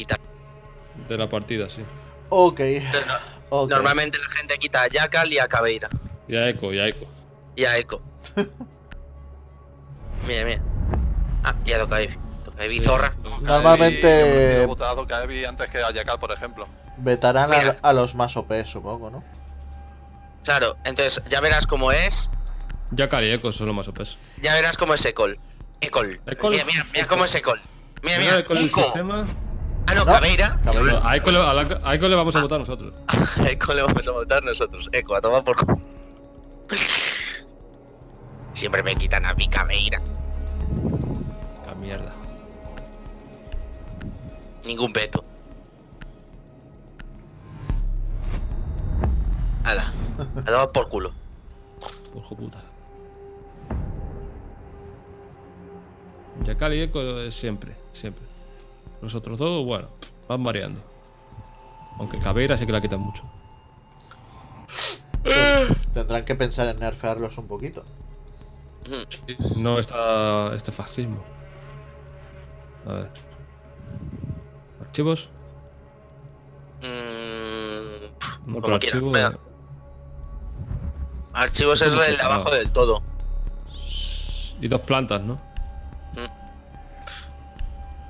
quitar. De la partida, sí. Ok. Entonces, no- ok. Normalmente la gente quita a Jackal y a Cabeira. Y a Eco, y a Eco. Y a Echo. mira, mira. Ah, y a Dokaibi. Dokaibi zorra. Normalmente- He votado a Evi antes que a Yakal, por ejemplo. Vetarán a, los más OP, supongo, ¿no? Claro, entonces ya verás cómo es. Jackal y Eco son los más OPs. Ya verás cómo es Ecol. Ecol. Mira, mira, mira cómo es Ecol. Mira, Mira mira. el sistema. Ah, no. Cabeira. Cabeira. A Eco, le, a la- a Eco le vamos a votar nosotros. A Eco le vamos a votar nosotros. Eco, a tomar por culo. Siempre me quitan a mi Cabeira. Qué mierda. Ningún veto. Ala. A tomar por culo. Ojo puta. Jackal y Eco es siempre, siempre. Los otros dos, bueno, van variando. Aunque Cabeira sí que la quitan mucho. Tendrán que pensar en nerfearlos un poquito. No está este fascismo. A ver. Archivos. Mm, No, pero archivo. archivos es ¿Cómo el de abajo del todo. Y dos plantas, ¿no?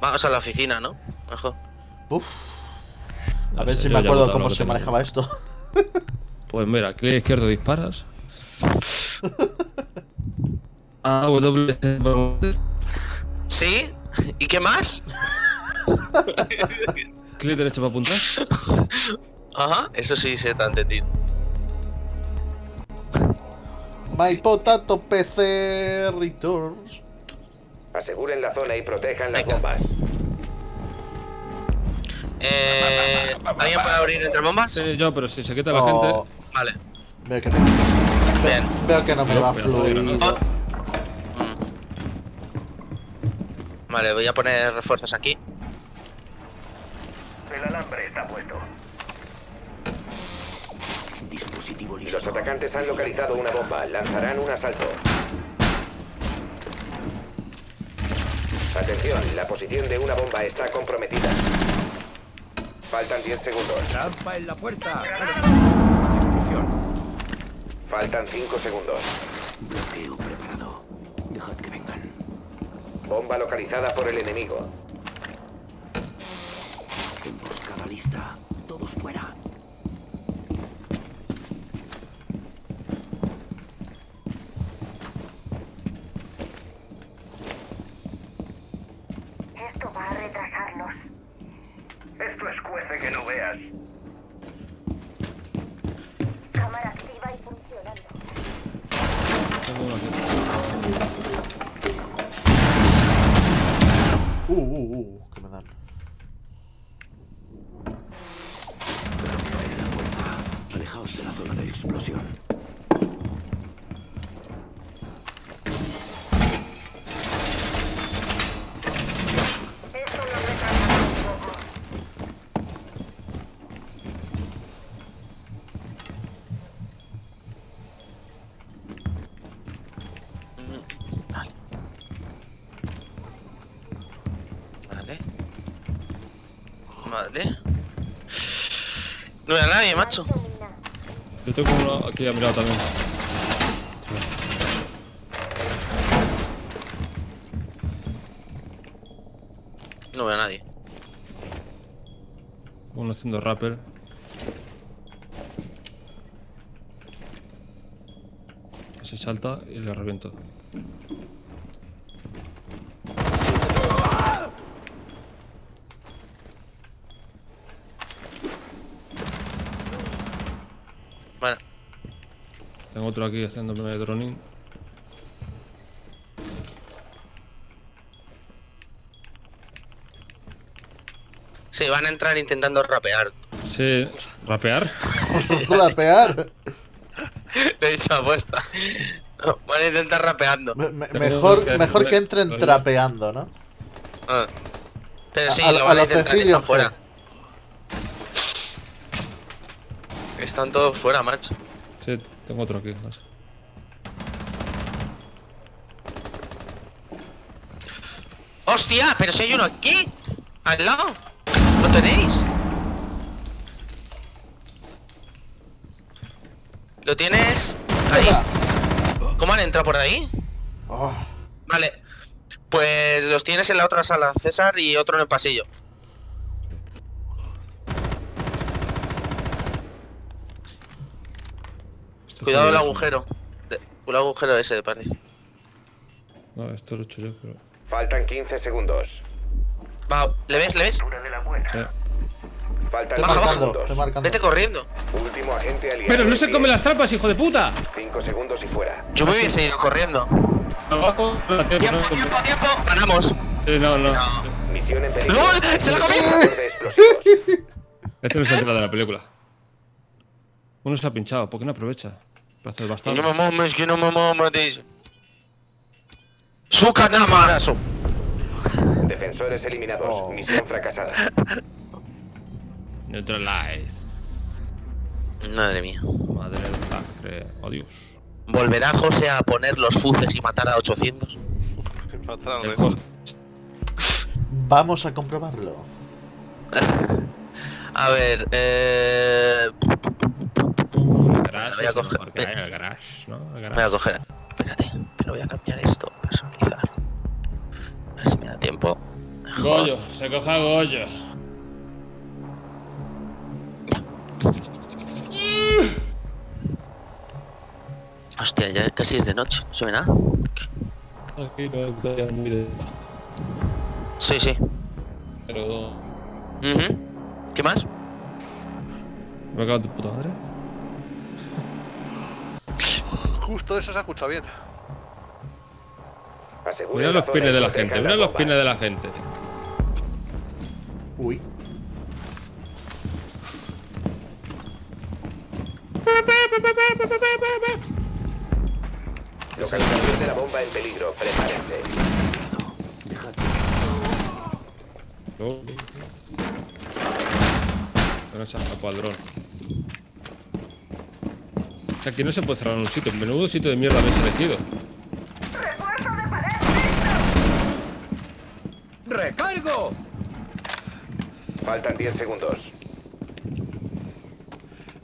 Vamos a la oficina, ¿no? Ojo. Uf, a No ver sé, si me acuerdo cómo se manejaba esto. Pues mira, clic izquierdo disparas. A, W, ¿Sí? ¿Y qué más? clic derecho para apuntar. Ajá, eso sí se te ha entendido. My Potato PC Returns. Aseguren la zona y protejan las Venga. bombas. Eh, ¿Alguien puede abrir entre bombas? Sí, yo, pero si se quita la Oh, gente. Vale. Veo que, tengo- Bien. veo que no me va ¿no? fluido. Mm. Vale, voy a poner refuerzos aquí. El alambre está puesto. Dispositivo Los listo. atacantes han localizado una bomba. Lanzarán un asalto. Atención, la posición de una bomba está comprometida. Faltan 10 segundos. Trampa en la puerta. Explosión. Faltan 5 segundos. Bloqueo preparado. Dejad que vengan. Bomba localizada por el enemigo. Emboscada lista. Todos fuera. Esto va a retrasarnos. Esto escuece que no veas. Cámara activa y funcionando. Tengo uno aquí. Uh, uh, uh, que me dan. Alejaos de la zona de explosión. Esto lo retrasará un poco. Vale. Vale. Nadie, macho. Yo tengo uno aquí a mi lado también. No veo a nadie. Uno haciendo rappel. Se salta y le reviento. Vale. Tengo otro aquí haciéndome droning. Sí, van a entrar intentando rapear. Sí, rapear. Rapear. Le he dicho apuesta. No, van a intentar rapeando. Me- me- Tengo mejor, que- mejor que entren trapeando, ¿no? Ah. Pero sí, A- lo van a los intentar, están fuera. Están todos fuera, macho. Sí, tengo otro aquí. no sé. ¡Hostia! ¿Pero si hay uno aquí? ¿Al lado? ¿Lo tenéis? ¿Lo tienes? Ahí. ¿Cómo han entrado por ahí? Oh, Vale. Pues los tienes en la otra sala, César, y otro en el pasillo. Esto Cuidado el agujero. De- El agujero ese, parece. No, esto lo he hecho yo, pero. Faltan 15 segundos. Va, ¿le ves? ¿Le ves? Faltan Baja, 5 baja. marcando, segundos. estoy marcando. Vete corriendo. Último agente aliado. Pero no se come las trampas, hijo de puta. 5 segundos y fuera. Yo me hubiese ido corriendo. Abajo, tiempo, Tiempo, no, tiempo, tiempo. Ganamos. Sí, no, no. Misión en peligro. ¡Lol! ¡Se la comió! De. Este no se entera de la película. Uno se ha pinchado, ¿por qué no aprovecha? No me mames, que no me mames. Su kanama, su. Defensores eliminados. Oh. Misión fracasada. Neutralize. Madre mía. Madre del sangre. Oh, Dios. ¿Volverá José a poner los fuces y matar a 800? Matar al El resto. host. Vamos a comprobarlo. A ver, eh. Voy a es lo coger- mejor que hay, el garage, ¿no? El Voy a coger. Espérate, pero voy a cambiar esto. Personalizar. A ver si me da tiempo. Mejor. Goyo, se coja Goyo. Hostia, ya casi es de noche. ¿No se ve nada? Aquí no vaya muy de. Sí, sí. Pero. ¿Qué más? Me en tu puta madre. Justo eso se ha escuchado bien. Mira los pines de la gente, mira los pines de la gente. Uy. Localización de la bomba en peligro. Prepárense. Dejad Oh. Bueno, se ha escapado el dron. O sea, aquí no se puede cerrar en un sitio. Menudo sitio de mierda habéis elegido. ¡Recargo! Faltan 10 segundos.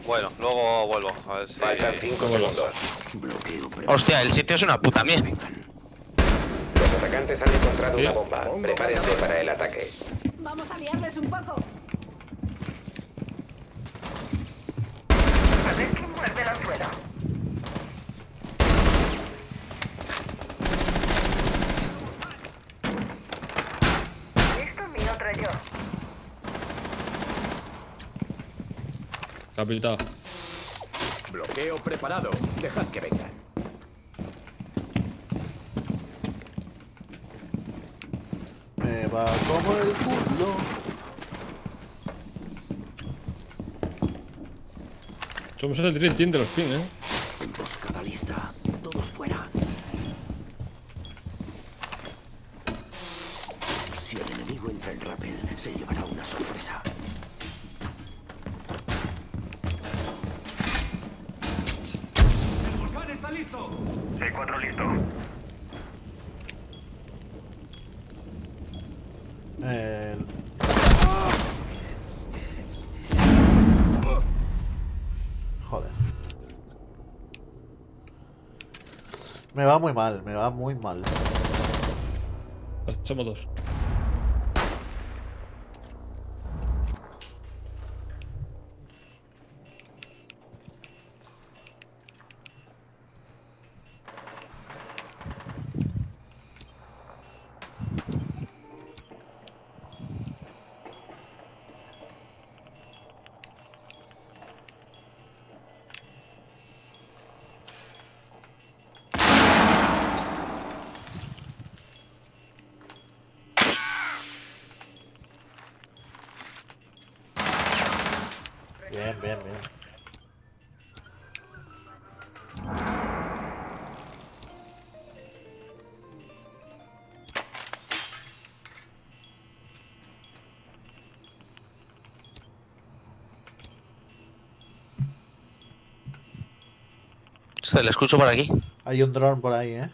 Bueno, luego vuelvo. A ver si. Faltan 5 Vámonos. segundos. Hostia, el sitio es una puta mierda. Los atacantes han encontrado Sí. una bomba. Prepárense para el ataque. Vamos a liarles un poco. A ver quién muerde el anzuelo. Listo, mi otra yo. Capitán. Bloqueo preparado. Dejad que vengan. Me va como el culo. Somos el Dream Team de los pin, ¿eh? Joder. Me va muy mal, me va muy mal. Somos dos. Se le escucho por aquí. Hay un dron por ahí, ¿eh?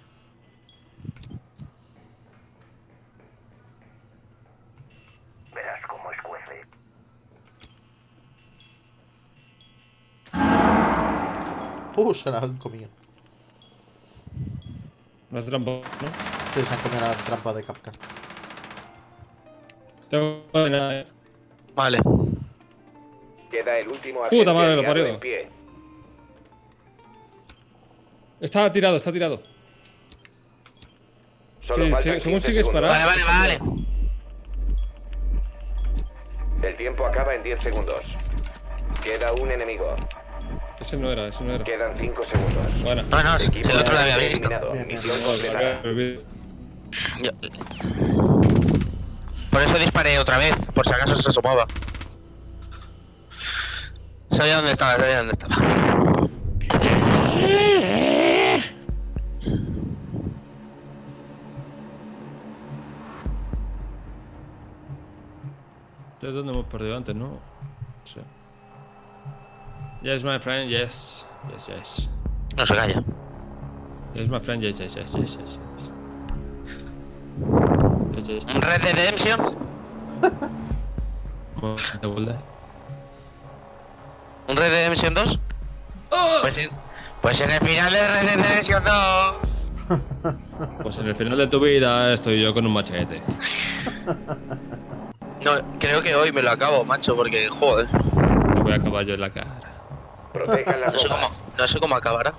Verás cómo escuece. Uh, se la han comido. Una trampa, ¿no? Sí, se han comido la trampa de Capcan. Tengo que nada, eh. Vale. Queda el último Puta madre, lo parió. Está tirado, está tirado. Solo Sí, según 15 sigues segundos. Vale, vale, vale. El tiempo acaba en 10 segundos. Queda un enemigo. Ese no era, ese no era. Quedan 5 segundos. Bueno. No, no, si Equipo el otro lo había visto. eliminado. Bien, bien. Misión completada. Yo- Por eso disparé otra vez, por si acaso se asomaba. Sabía dónde estaba, sabía dónde estaba. Este es donde hemos perdido antes, ¿no? Sí. Yes, my friend, yes. Yes, yes. No se calla. Yes, my friend, yes, yes, yes, yes, yes. Yes, yes. ¿Un Red Redemption? De vuelta. ¿Un Red Redemption 2? Pues, en, pues en el final de Red Redemption 2. Pues en el final de tu vida estoy yo con un machete. No, creo que hoy me lo acabo, macho, porque joder. Te voy a acabar yo en la cara. No sé cómo, no sé cómo acabará.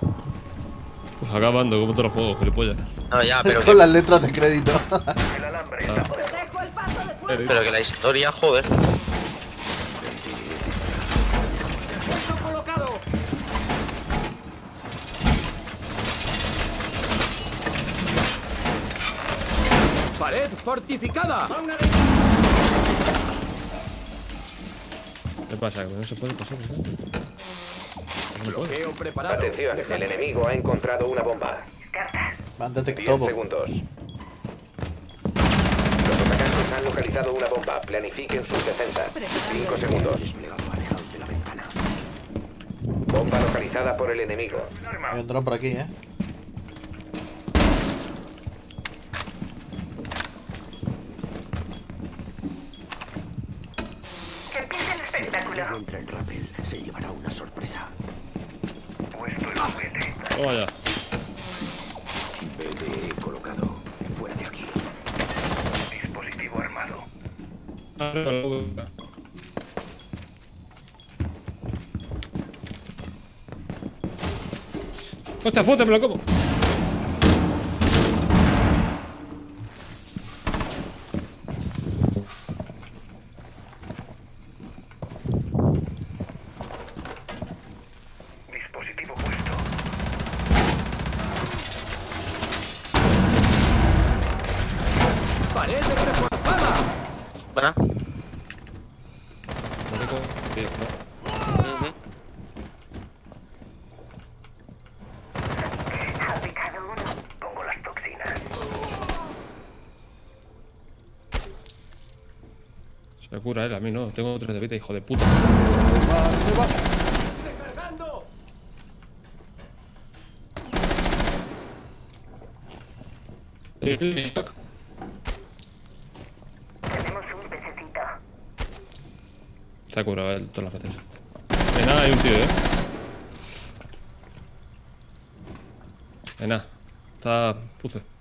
Pues acabando, como te lo juego, gilipollas. No, ya, pero Con que, las letras de crédito. El de fuego. pero que la historia, joder. ¡Pared fortificada! ¿Qué no se puede pasar? ¿no? Bloqueo preparado. Atención, el enemigo ha encontrado una bomba. 10 detectado. segundos. Los atacantes han localizado una bomba. Planifiquen sus defensas. 5 segundos. Bomba localizada por el enemigo. Hay un dron por aquí, eh. Que empiece el espectáculo. Contra el rappel se llevará una sorpresa. Toma ya. BD colocado. Fuera de aquí. La boca. ¡Hostia, fute, me lo como! ¡Pared reforzada! ¿Verdad? Lo rico, tío, ¿no? Ujú. Ha ubicado uno. Pongo las toxinas. Se me él, a mí no. Tengo tres de vida, hijo de puta. Eh, Tenemos un. Se ha curado él todas las veces. En nada hay un tío, eh. En nada. Está fuce.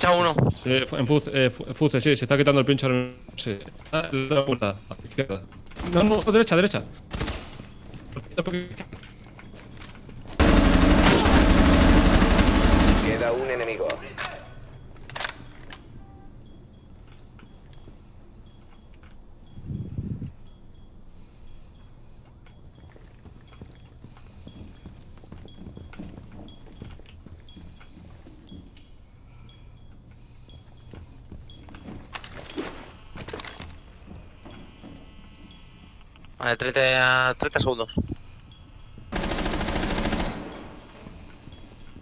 Pinchado uno. Sí, en fuce, eh, fu- fuce, sí, se está quitando el pincho ahora mismo. Sí. Ah, la otra puerta, a la izquierda. No, no, derecha, derecha. Queda un enemigo. Vale, 30, 30 segundos.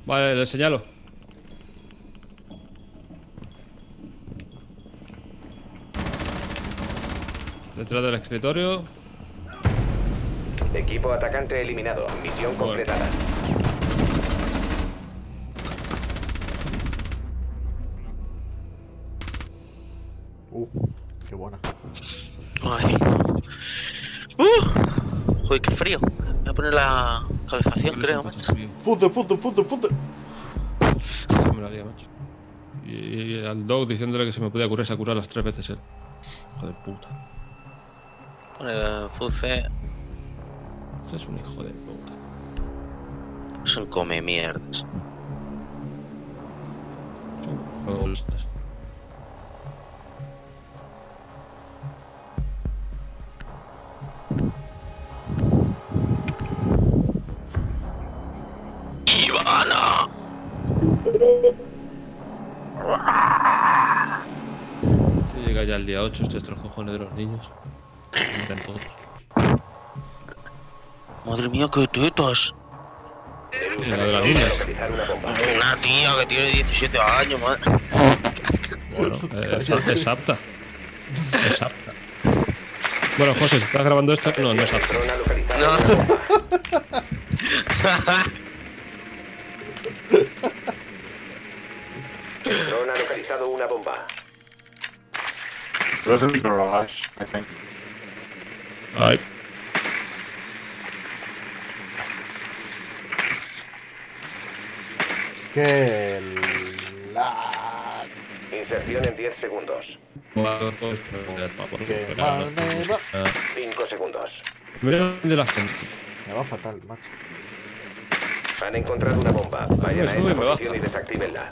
Vale, le señalo. Detrás del escritorio. Equipo atacante eliminado. Misión Bueno. completada. Poner la calefacción, creo, macho. Funde, funde, funde. Sí, me la haría, macho. Y, y al dog diciéndole que se me podía curar, se ha curado las tres veces él. Hijo de puta. Pone Fuce, Este es un hijo de puta. es un come mierdas. Son llega ya el día 8, estos tres cojones de los niños. Madre mía, qué tetas. La de las niñas. Localizar una tía que tiene 17 años, madre. Bueno, eh, es, es apta. Es apta. Bueno, José, si estás grabando esto, no, no es apta. No. una bomba. El drone ha localizado una bomba. Those are the garage, I think. Ay, Que la... Inserción en 10 segundos. bueno, pues, eh, toma por Que culo, mal pero, me no, va. ah, 5 segundos. Mira de la gente. Me va fatal, macho. Han encontrado una bomba. Vayan a esa me posición baja. y desactívenla.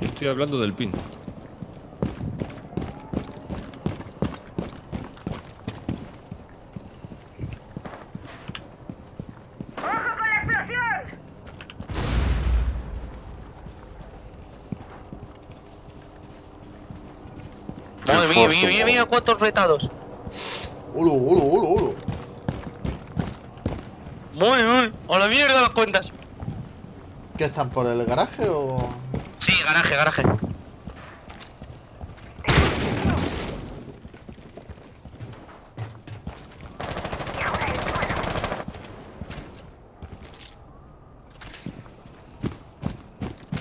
Yo estoy hablando del pin. Mía, mía, mía, mía, cuántos retados. Ulu, ulu, ulu, ulu. Muy, muy. A la mierda las cuentas. ¿Qué están por el garaje o...? Sí, garaje, garaje.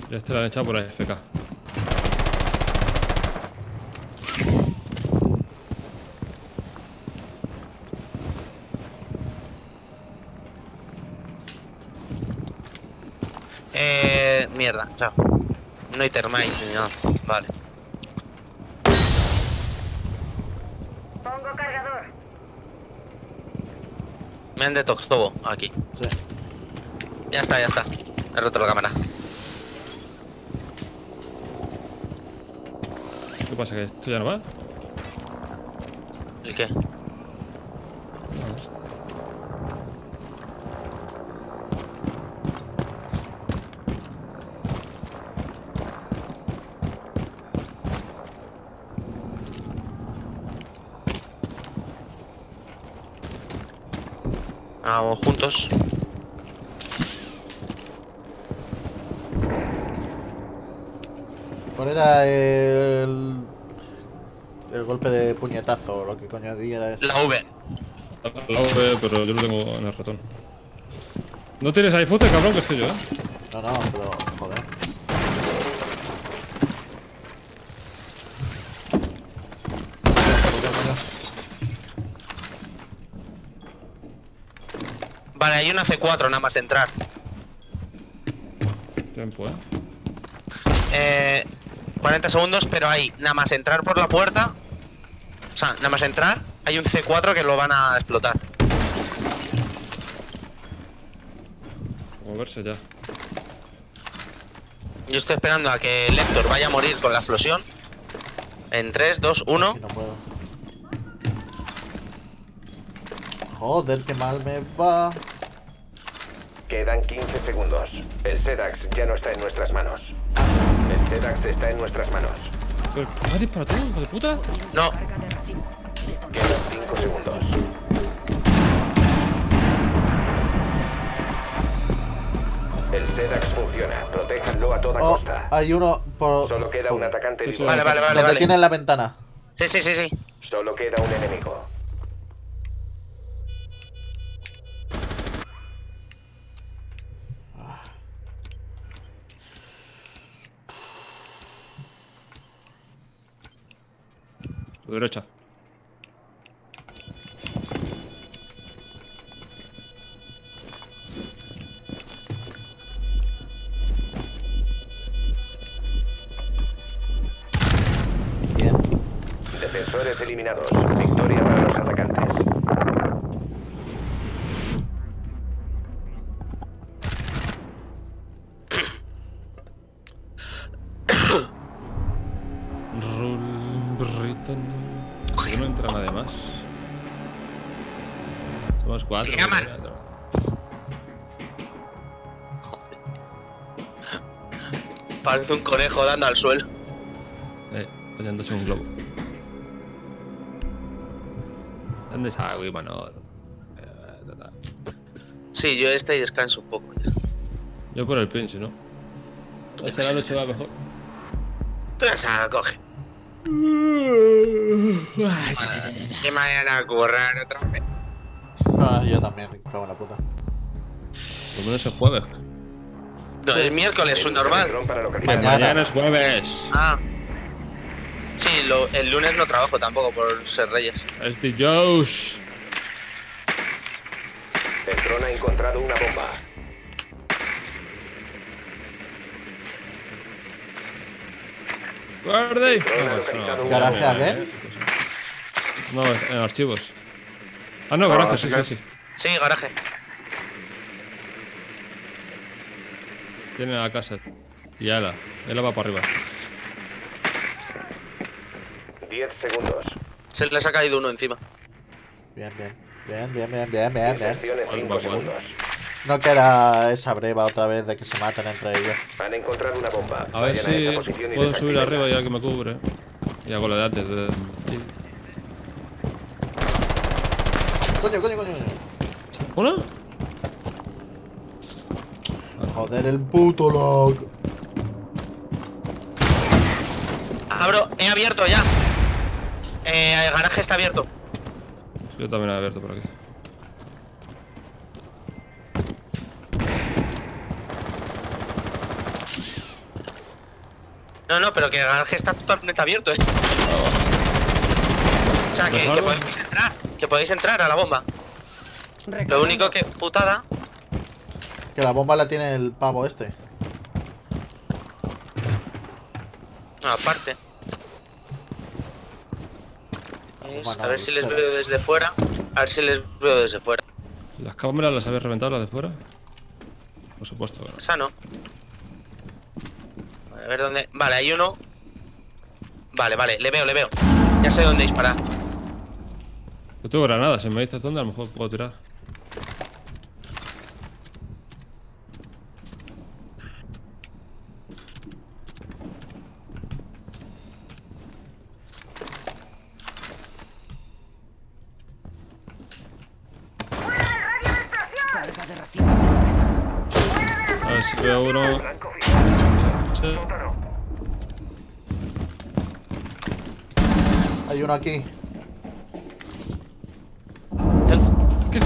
Ya este lo han echado por AFK. Eh, mierda. No hay termite ni nada. Vale. Pongo cargador. Me han detoxado aquí. Sí. Ya está, ya está. He roto la cámara. ¿Qué pasa? ¿Que esto ya no va? ¿El qué? ¿Cuál era el... El golpe de puñetazo, o lo que coño diera eso? La V. La V, pero yo lo tengo en el ratón. No tienes ahí fute, cabrón, que estoy yo, eh. No, no, pero... Joder. Vale, hay una C4 nada más entrar. Tiempo, eh. Eh, 40 segundos, pero hay nada más entrar por la puerta. O sea, nada más entrar, hay un C4 que lo van a explotar. Moverse ya. Yo estoy esperando a que el Héctor vaya a morir con la explosión. En 3, 2, 1. Si no puedo. Joder, qué mal me va. Quedan 15 segundos. El Sedax ya no está en nuestras manos. El Sedax está en nuestras manos. Pero, ¿Me has disparado tú, hijo de puta? No, Quedan 5 segundos. El Sedax funciona. Protéjanlo a toda Oh, costa. hay uno por... Solo queda un atacante Sí, vale, vale, vale, Donde vale. tiene la ventana. Sí, sí, sí, sí. Solo queda un enemigo. derecha. Defensores eliminados. Cuatro. Parece un conejo dando al suelo. Eh, apoyándose un globo. ¿Dónde está Wimanor? Eh. Sí, yo este y descanso un poco. Yo por el pinche, ¿no? Esta la noche va mejor. Tú ya sabes, coge. Y mañana a currar otra vez. Ah, yo también, cago en la puta. Lo menos es jueves. No, es miércoles, un normal. Mañana. mañana es jueves. Ah. Sí, lo- el lunes no trabajo tampoco por ser reyes. Es de Joes. El dron ha encontrado una bomba. ¡Guarde! No, no, ¿Garaje a qué? No, en archivos. Ah, no, garaje, sí, sí, sí. Sí, garaje. Tiene la casa. Y Ela. Ela va para arriba. 10 segundos. Se les ha caído uno encima. Bien, bien. Bien, bien, bien, bien, bien, bien. Inserción en ¿Cuál, 5 cuál, cuál? segundos. No que era esa breva otra vez de que se maten entre ellos. Han encontrado una bomba. A ver Vayan si puedo subir arriba y alguien me cubre. Y hago la de antes. De... Sí. Coño, coño, coño, ¿Una? Joder, el puto log. Abro, he abierto ya. Eh, el garaje está abierto. Yo también he abierto por aquí. No, no, pero que el garaje está totalmente abierto, eh. O sea, que, ¿Pues que podéis entrar. Que podéis entrar a la bomba. Lo único que, putada. Que la bomba la tiene el pavo este. No, aparte. Es- a ver si les veo desde fuera. A ver si les veo desde fuera. ¿Las cámaras las habéis reventado, las de fuera? Por supuesto que no. Esa no. Vale, a ver dónde. Vale, hay uno. Vale, vale, le veo, le veo. Ya sé dónde disparar. Yo tengo granadas, si me dices dónde, a lo mejor puedo tirar. Uno aquí. ¿Qué?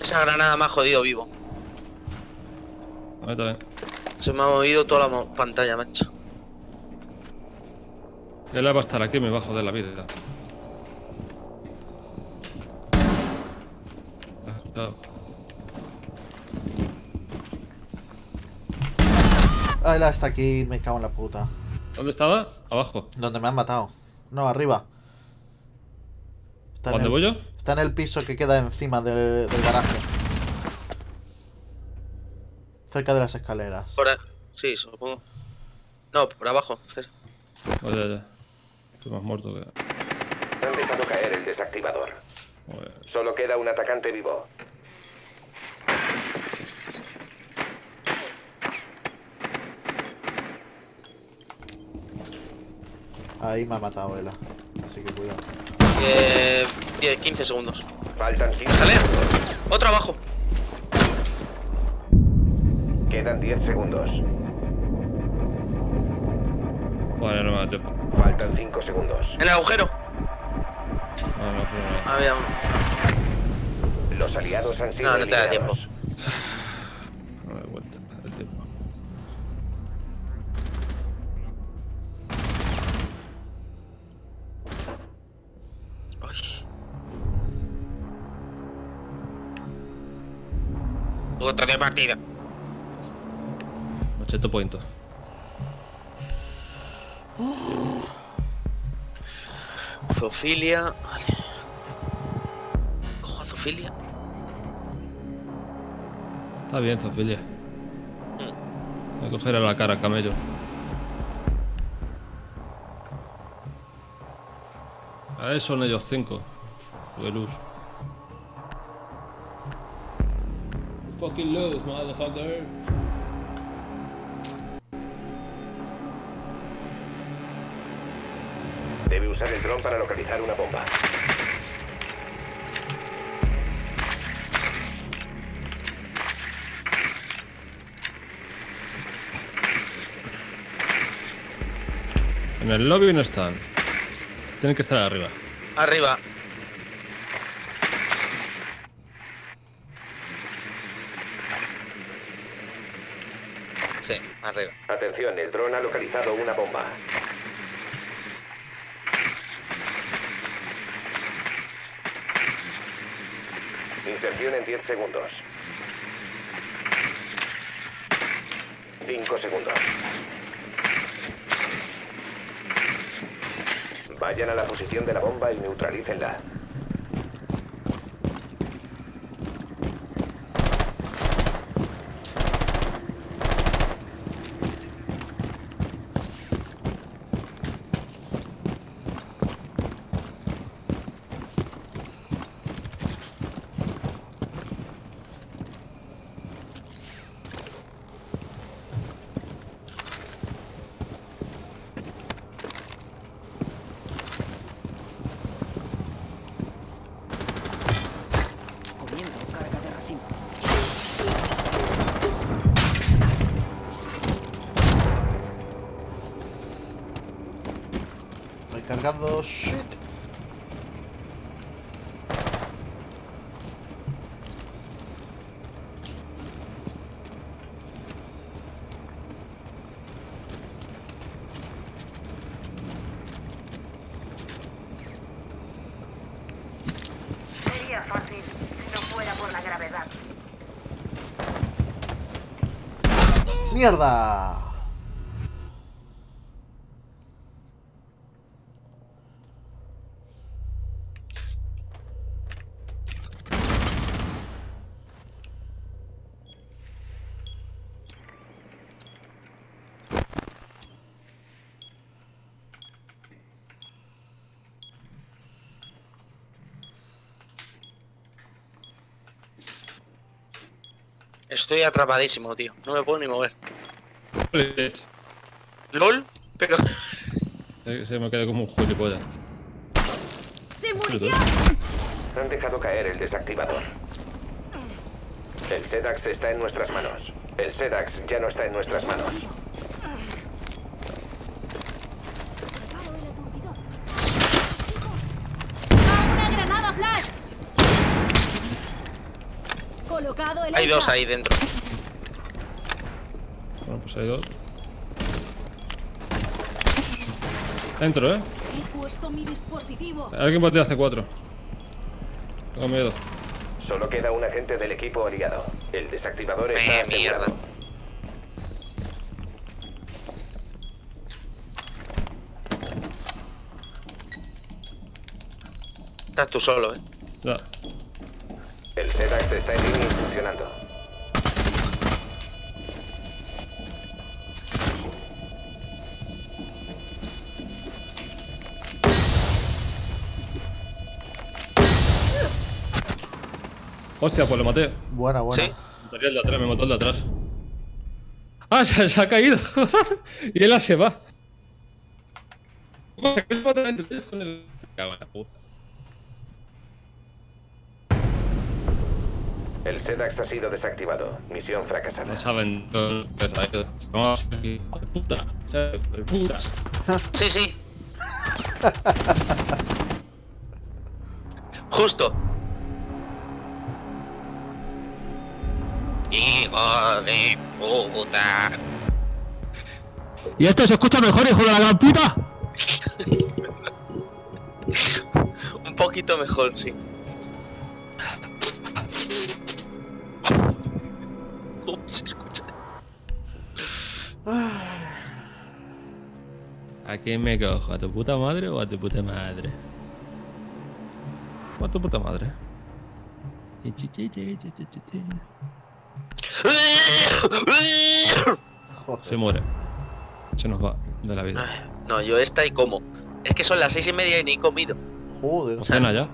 Esa granada me ha jodido vivo. A mí también. Se me ha movido toda la mo- pantalla, macho. Él va a estar aquí y me va a joder la vida. Ah, cuidado. Él está aquí, me cago en la puta. ¿Dónde estaba? Abajo. Donde me han matado. No, arriba. Está ¿Dónde el- voy yo? Está en el piso que queda encima del, del garaje. Cerca de las escaleras. Por a- Sí, supongo. No, por abajo. Oye, ya. Estoy más muerto que. Caer el desactivador. Solo queda un atacante vivo. Ahí me ha matado Ela. Así que cuidado. Eh, 10, 15 segundos. Faltan 5 Escalera. Otro abajo. Quedan 10 segundos. Vale, no me da tiempo. Faltan 5 segundos. En el agujero. No, no, no, no. Había uno. Los aliados han sido No, no te da eliminados. No De partida. Cheto point. Zoofilia. Vale. Cojo a Zoofilia. Está bien, Zofilia. Voy a coger a la cara, camello. A ver, son ellos cinco. Luz. Fucking lose, motherfucker. Debe usar el dron para localizar una bomba. En el lobby no están. Tienen que estar arriba. Arriba. Sí, arriba. El dron ha localizado una bomba. Inserción en 10 segundos. 5 segundos. Vayan a la posición de la bomba y neutralícenla. Shit. Sería fácil si no fuera por la gravedad. ¡Mierda! Estoy atrapadísimo, tío. No me puedo ni mover. LOL, pero. Se me queda como un gilipollas. ¡Sin munición! Han dejado caer el desactivador. El SEDAX está en nuestras manos. El SEDAX ya no está en nuestras manos. Colocado el Hay dos ahí dentro. Bueno, pues hay dos. Entro, eh. He puesto mi dispositivo. Alguien va a tirar C4. Tengo miedo. Solo queda un agente del equipo aliado. El desactivador está Eh, asegurado. mierda. Estás tú solo, eh. Ya. Está en línea y funcionando. Hostia, pues lo maté. Buena, buena. Sí. Mataría el de atrás, me mató el de atrás. ¡Ah! Se, se ha caído. y él se va. ¿Qué se mata entre ellos con el- El SEDAX ha sido desactivado. Misión fracasada. No saben dónde. Vamos aquí. hijo de puta. ¿sabes? Hijo de puta. Sí, sí. Justo. Hijo de puta. ¿Y esto se escucha mejor, hijo de la gran puta? Un poquito mejor, sí. Se escucha. ¿A quién me cojo? ¿A tu puta madre o a tu puta madre? O a tu puta madre. Joder. Se muere. Se nos va de la vida. Ay, No, yo esta y como. Es que son las seis y media y ni he comido. Joder. ¿O cena ya?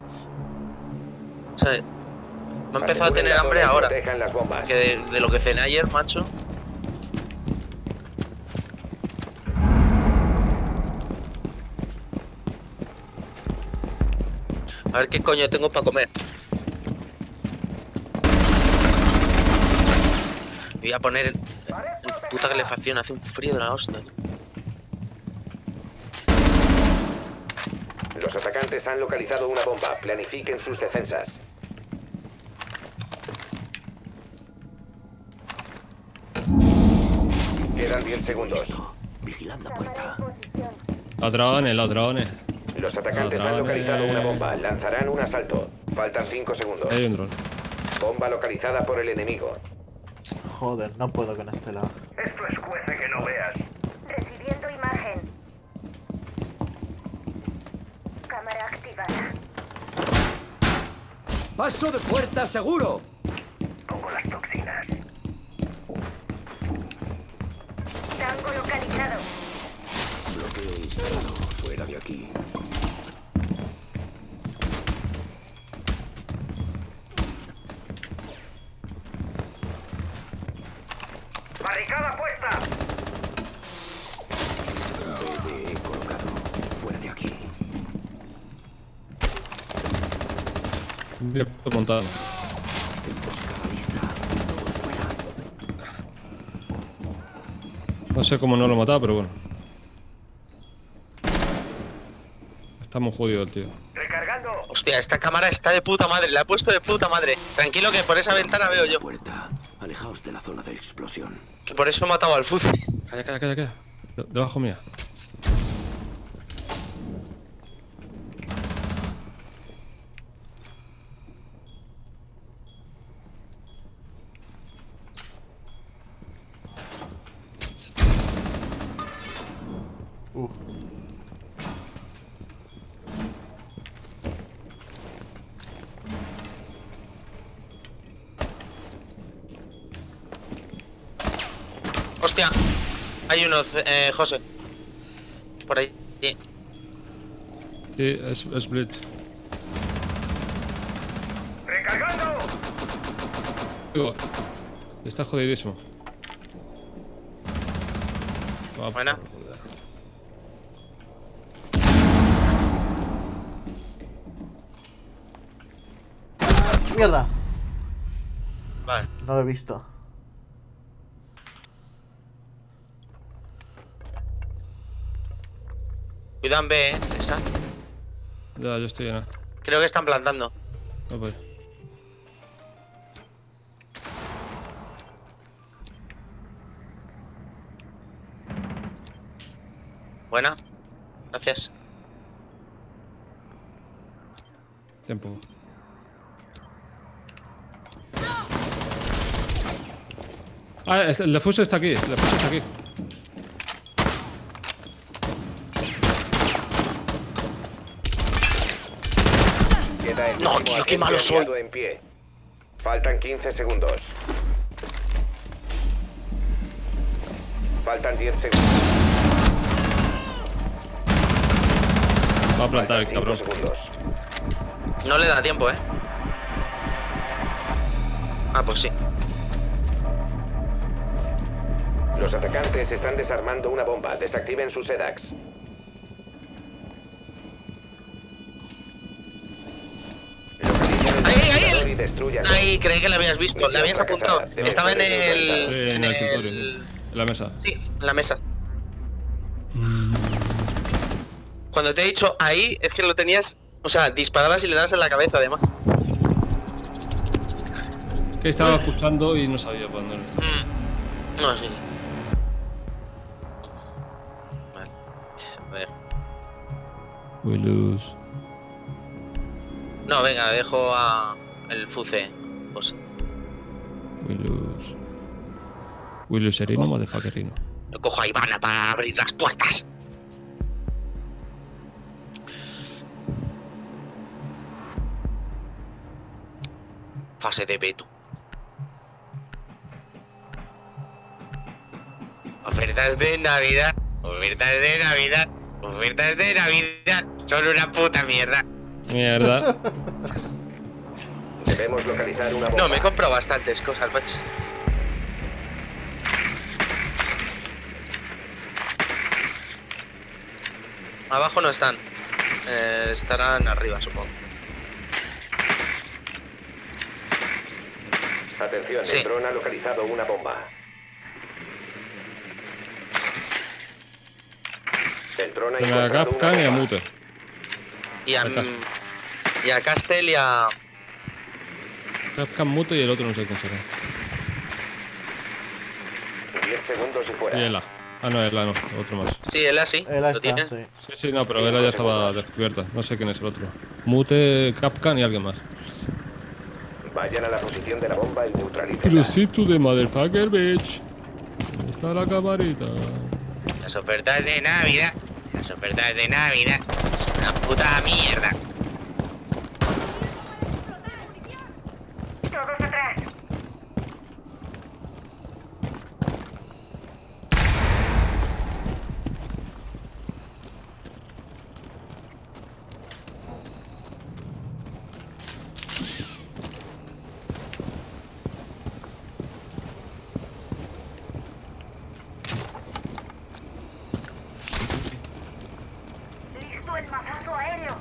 O sea, me ha empezado a tener hambre ahora. Que de, de lo que cené ayer, macho. A ver qué coño tengo para comer. Me voy a poner en, en puta calefacción, hace un frío de la hostia. Los atacantes han localizado una bomba. Planifiquen sus defensas. Quedan 10 segundos. Vigilando la puerta. Ladrones, ladrones. Los atacantes han localizado una bomba. Lanzarán un asalto. Faltan 5 segundos. Hay un dron. Bomba localizada por el enemigo. Joder, no puedo con este lado. Esto escuece que no veas. Recibiendo imagen. Cámara activada. ¡Paso de puerta seguro! De aquí. ¡Barricada puesta! Colocado. Fuera de aquí. Bien montado. No sé cómo no lo he matado, pero bueno. Está muy jodido el tío. ¡Recargando! Hostia, esta cámara está de puta madre, la he puesto de puta madre. Tranquilo que por esa ventana veo yo. Puerta. Alejaos de la zona de explosión. Que por eso he matado al Fuzi. Calla, calla, calla, calla. De- Debajo mía. Uh, Hostia, hay uno, eh, José. Por ahí. Sí. Sí, es, es Blitz. ¡Recargando! Digo, está jodidísimo. Va Buena. ¡Mierda! Vale. No lo he visto. Cuidado en B, eh. Esa. Ya, yo estoy en A. Creo que están plantando. No voy. Buena. Gracias. Tiempo. Ah, el defuso está aquí. El defuso está aquí. Queda el No, tío, qué malo soy. en pie. Faltan 15 segundos. Faltan 10 segundos. Va a plantar el cabrón. 5 segundos. No le da tiempo, eh. Ah, pues sí. Los atacantes están desarmando una bomba. Desactiven sus SEDAX. Ahí, creí que la habías visto. La habías apuntado. Estaba en Sí, el. en En el escritorio. el. En la mesa. Sí, en la mesa. Cuando te he dicho ahí, es que lo tenías. O sea, disparabas y le das en la cabeza, además. Que estaba escuchando y no sabía dónde estaba. Mm. No, sí. Vale. A ver. We lose. No, venga, dejo a. El Fuce. Pues, We lose. We loserino, motherfuckerino. Yo cojo a Ivana para abrir las puertas. Fase de Beto. Ofertas de Navidad. Ofertas de Navidad. Ofertas de Navidad. Son una puta mierda. Mierda. Debemos localizar una bomba. No, me he comprado bastantes cosas, macho. Abajo no están. Eh, estarán arriba, supongo. Atención, Sí. el dron ha localizado una bomba. El dron ha a Capcan y a. Y a, Acá. y a Castel y a. Capcan Mute y el otro no sé quién será. 10 segundos y fuera. Y Ela. Ah, no, Ela no, otro más. Sí, así. Él ¿Lo está, tiene? sí. Sí, sí, no, pero Ela ya estaba descubierta. No sé quién es el otro. Mute, Capcan y alguien más. Vayan a la posición de la bomba y neutralícenla. Crucito de motherfucker, bitch. ¿Dónde está la camarita? Las ofertas de Navidad. Las ofertas de Navidad. Son una puta mierda. Todos atrás. Listo el mazazo aéreo.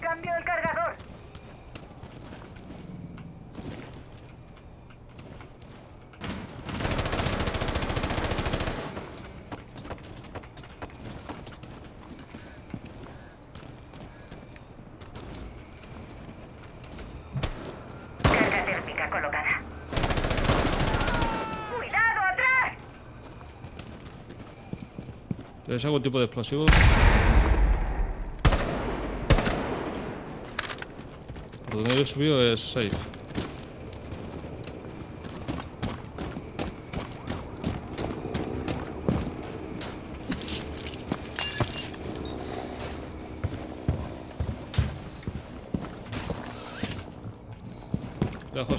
Cambio el cargador. Carga térmica colocada. ¡Cuidado atrás! ¿Tienes algún tipo de explosivo? Por donde yo he subido es safe.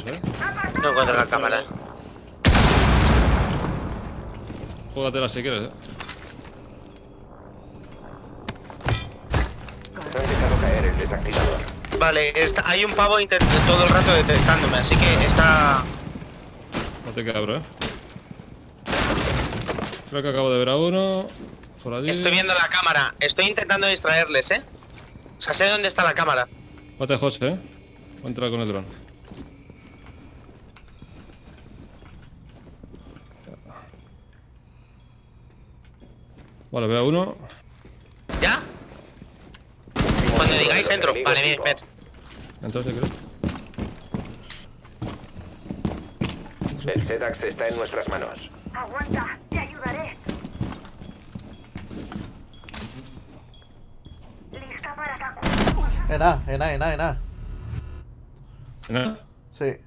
¿eh? No encuentro la cámara. Júgatela si quieres, ¿eh? Han dejado caer el desactivador. Vale, está, hay un pavo todo el rato detectándome, así que está. No te cabro, ¿eh? Creo que acabo de ver a uno. Por allí. Estoy viendo la cámara. Estoy intentando distraerles, ¿eh? O sea, sé dónde está la cámara. Mate, José, ¿eh? Voy a entrar con el dron. Vale, veo a uno. ¿Ya? Cuando digáis entro. Vale, bien, bien. Entonces creo. El SEDAX está en nuestras manos. Aguanta, te ayudaré. Lista para ataque. En A, en A, en A, en A. Sí.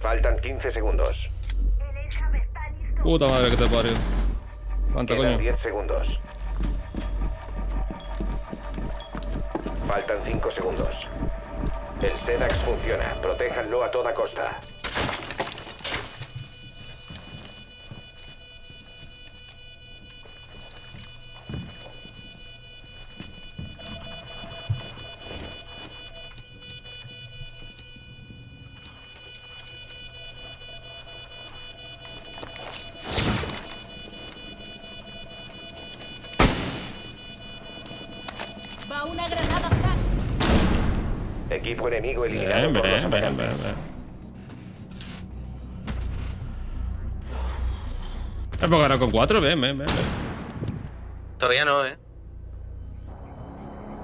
Faltan 15 segundos. El está listo. Puta madre que te parió. ¿Cuánto Quedan coño? 10 segundos. Faltan 5 segundos. El SEDAX funciona. Protéjanlo a toda costa. Enemigo eliminado Bien, bien, bien, bien, bien. Eh, ganar con cuatro, ven, ven, ven. ven. Todavía no, ¿eh?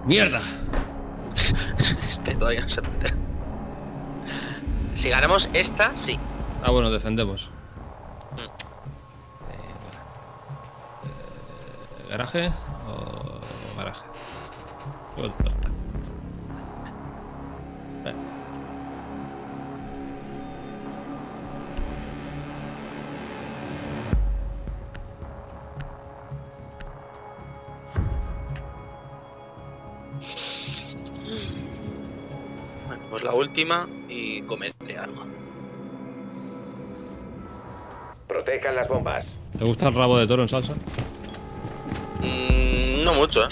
¡Mierda! Este todavía no se entera. Si ganamos esta, sí. Ah, bueno, defendemos. ¿Garaje o garaje? Igual última y comeré algo. Protejan las bombas. ¿Te gusta el rabo de toro en salsa? Mm, no mucho, ¿eh?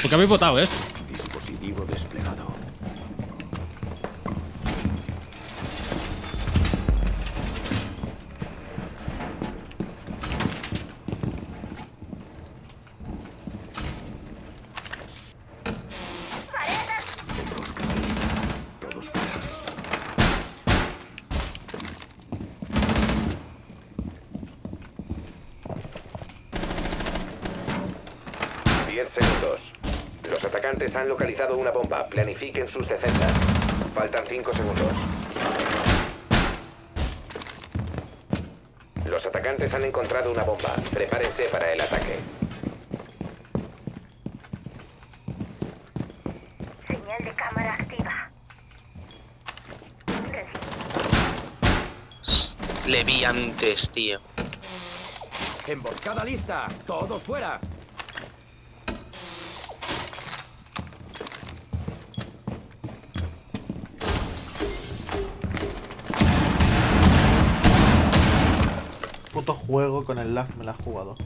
Porque habéis votado esto. Dispositivo desplegado. Emboscada lista. Todos fuera. Diez segundos. Los atacantes han localizado una bomba. Planifiquen sus defensas. Faltan 5 segundos. Los atacantes han encontrado una bomba. Prepárense para el ataque. Señal de cámara activa. Recibido. Le vi antes, tío. Emboscada lista. Todos fuera. Puto juego con el lag me la ha jugado.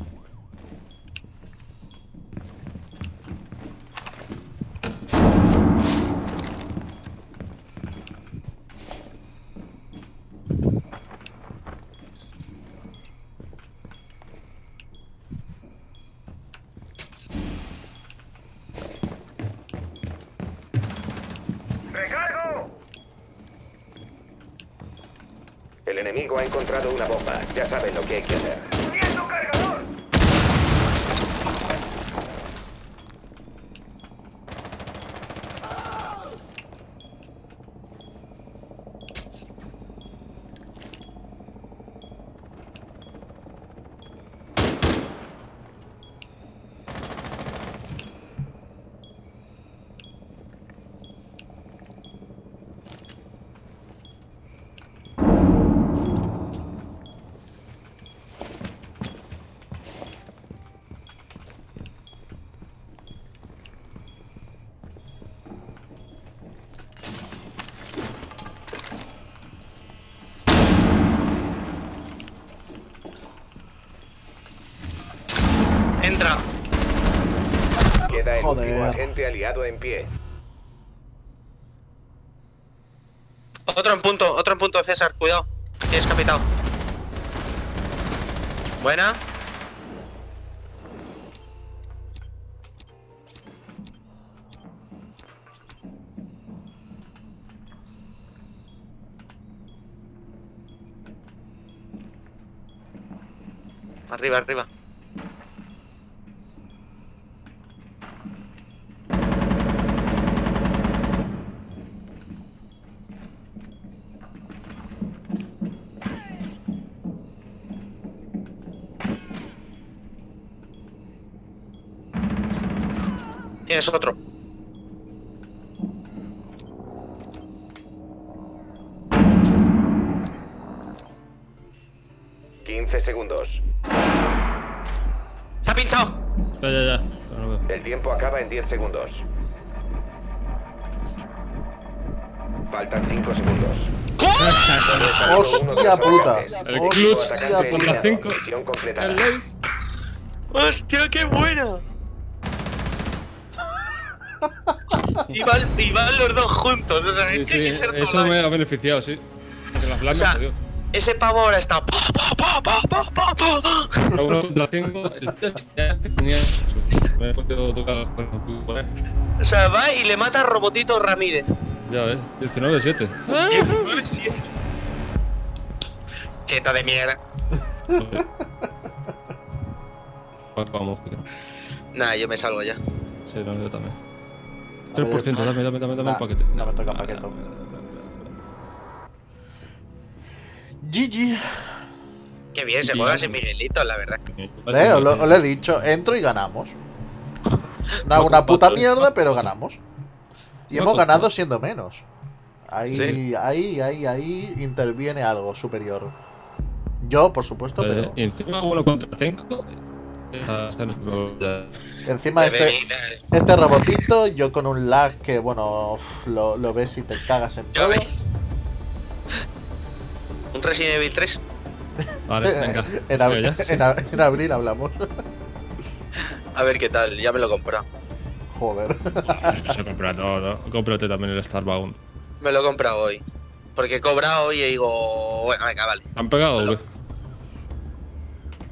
¡Recargo! El enemigo ha encontrado una bomba. Ya saben lo que hay que hacer. ¡Uniendo cargador! Entra. Queda el Joder. último agente aliado en pie. Otro en punto, otro en punto, César. Cuidado. Tienes capitado. Buena. Arriba, arriba. Tienes otro. Quince segundos. ¡Se ha pinchado! Ya, ya, ya. El tiempo acaba en 10 segundos. Faltan 5 segundos. ¡Hostia puta! El ¡Hostia clutch por las eliminado. 5. Misión completada. El lace. ¡Hostia, qué buena! Y, van, y van los dos juntos. O sea, Sí, es que hay que sí, ser eso me ha beneficiado, sí. Las O blancas, sea, jodido. ese pavo ahora está. pa, pa, pa, contra cinco, el tío ya tenía. Me he podido tocar las. Joder. O sea, va y le mata a Robotito Ramírez. Ya ves, 19-7. Cheto de mierda. Vamos, tío. Nah, yo me salgo ya. Sí, no, yo también. A ver, 3%, dame, dame, dame, dame Nah, un paquete. no me toca paqueto. GG. Qué bien, se juega sin Miguelito, la verdad. ¿Eh? Os, lo, os lo he dicho, entro y ganamos. No hago una puta mierda, pero ganamos. Y hemos ganado siendo menos. Ahí, Sí. ahí, ahí, ahí interviene algo superior. Yo, por supuesto, Eh, pero y encima, bueno, contra Tenko. Encima este, este robotito, yo con un lag que, bueno, uf, lo, lo ves y te cagas en ¿Ya todo. Un Resident Evil 3. Vale, venga. en, Sí, ab- ya. en ab- en abril hablamos. A ver qué tal, ya me lo he comprado. Joder. Se compra todo. Cómprate también el Starbound. Me lo he comprado hoy. Porque he cobrado y digo, bueno, venga, vale. ¿Han pegado o qué?